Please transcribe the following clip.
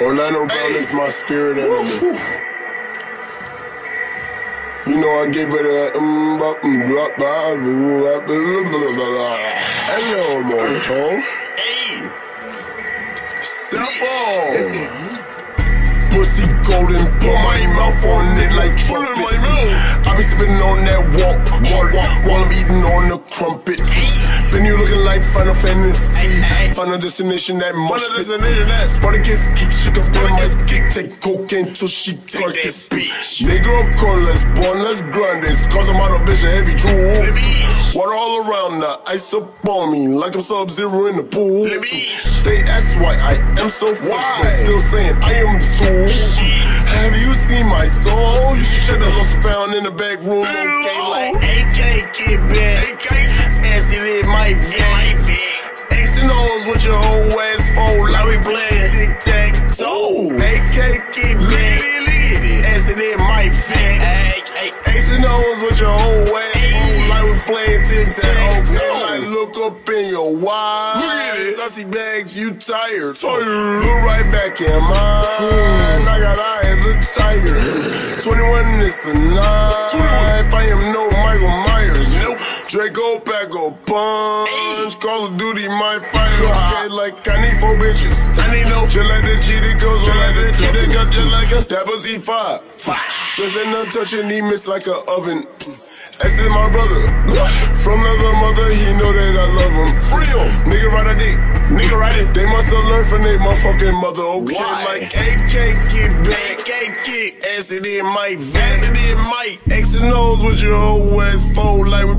Orlando Brown is my spirit enemy. You know I gave it a mm, ba, mm, blah, blah, blah, blah, blah, blah, blah. Hello, Moto. Hey, Simple. Pussy golden, put my mouth while I'm eating on the crumpet. Then you looking like Final Fantasy. Final destination that much. Final destination that- Spartacus kick, she can Spartacus kick, take cocaine till she carcass. bitch. Negro colors, buenas grandes, cause I'm out of vision, heavy jewel. Bitch. Water all around the ice up on me, like I'm Sub Zero in the pool. Bitch. They ask why I am so Why? but still saying I am the school. Have you seen my soul? You should check the hustle found in the back room. Okay, like AK kid back. AK. Acid in my Vic. X and O's with your whole ass fold. Like we playing tic tac toe. AK kid back. Look it, look at. Acid in my Vic. X and O's with your whole ass fool, like we playing tic tac. Like look up in your wide. it. Sussy bags, you tired. Tired. Look right back in mine. I got eye of the tiger. 21 is a knife. I am no Michael Myers. Nope. Draco Paco punch. Call of Duty my fire. Okay, like I need four bitches. I need no Just like the cheetah girls, just like the cheetah girl, just like a that was E5. Just end up touching, he miss like a oven. That's is my brother. From another mother, he know that I love him. Must have learned from their motherfucking mother. Okay, Why? like AK get back. AK kick. Acid in my Acid in my. X and O's with your whole ass fold like we